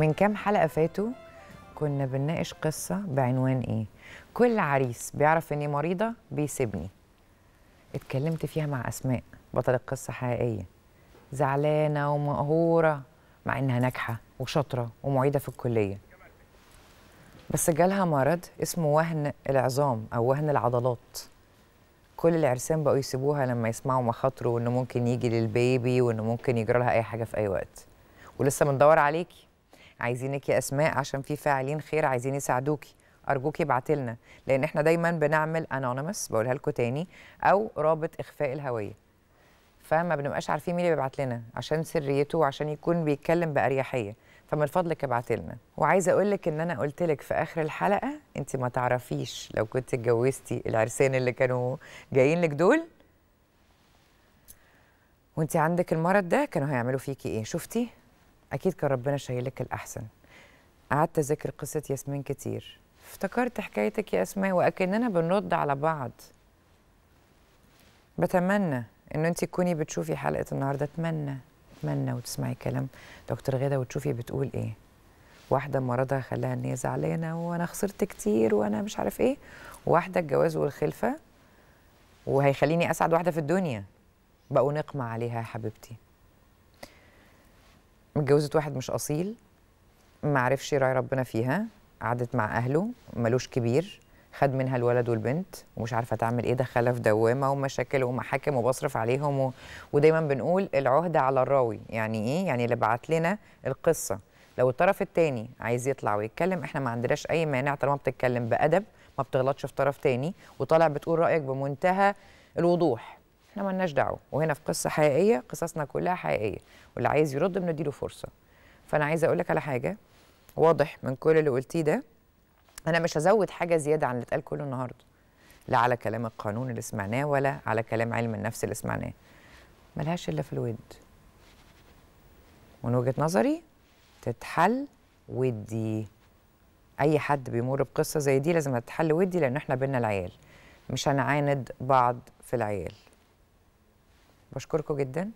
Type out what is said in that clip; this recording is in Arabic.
من كام حلقة فاتوا كنا بنناقش قصة بعنوان إيه؟ كل عريس بيعرف إني مريضة بيسيبني. اتكلمت فيها مع أسماء بطل القصة حقيقية. زعلانة ومقهورة مع إنها ناجحة وشاطرة ومعيدة في الكلية. بس جالها مرض اسمه وهن العظام أو وهن العضلات. كل العرسان بقوا يسيبوها لما يسمعوا مخاطره وإنه ممكن يجي للبيبي وإنه ممكن يجرى لها أي حاجة في أي وقت. ولسه بندور عليكي عايزينك يا أسماء عشان في فاعلين خير عايزين يساعدوكي. أرجوكي ابعتي لنا لأن إحنا دايما بنعمل انونيمس بقولها لكم تاني أو رابط إخفاء الهوية. فما بنبقاش عارفين مين اللي بيبعت لنا عشان سريته وعشان يكون بيتكلم بأريحية. فمن فضلك ابعتي لنا. وعايزة أقول لك إن أنا قلت لك في آخر الحلقة أنت ما تعرفيش لو كنت اتجوزتي العرسان اللي كانوا جايين لك دول؟ وأنت عندك المرض ده كانوا هيعملوا فيكي إيه؟ شفتي؟ أكيد كان ربنا شايلك الأحسن. قعدت أذاكر قصة ياسمين كتير. افتكرت حكايتك يا أسماء وأكننا بنرد على بعض. بتمنى إن انت تكوني بتشوفي حلقة النهارده. أتمنى أتمنى وتسمعي كلام دكتور غادة وتشوفي بتقول إيه. واحدة مرضها خلاها إن هي زعلانة وأنا خسرت كتير وأنا مش عارف إيه. واحدة الجواز والخلفة وهيخليني أسعد واحدة في الدنيا. بقوا نقمة عليها يا حبيبتي. متجوزة واحد مش أصيل ما عرفش يراعي ربنا فيها قعدت مع أهله ملوش كبير خد منها الولد والبنت ومش عارفة تعمل إيه دخلها في دوامة ومشاكل ومحاكم وبصرف عليهم و... ودايما بنقول العهدة على الراوي. يعني إيه؟ يعني اللي بعت لنا القصة. لو الطرف التاني عايز يطلع ويتكلم إحنا ما عندناش أي مانع طالما بتتكلم بأدب ما بتغلطش في طرف تاني وطالع بتقول رأيك بمنتهى الوضوح. إحنا مالناش دعوة. وهنا في قصة حقيقية قصصنا كلها حقيقية. واللي عايز يرد بنديله فرصة. فأنا عايزة أقول لك على حاجة. واضح من كل اللي قلتيه ده أنا مش هزود حاجة زيادة عن اللي اتقال كله النهارده. لا على كلام القانون اللي سمعناه ولا على كلام علم النفس اللي سمعناه. ملهاش إلا في الود. من وجهة نظري تتحل ودي. أي حد بيمر بقصة زي دي لازم تتحل ودي لأن إحنا بينا العيال. مش هنعاند بعض في العيال. بشكركم جدا.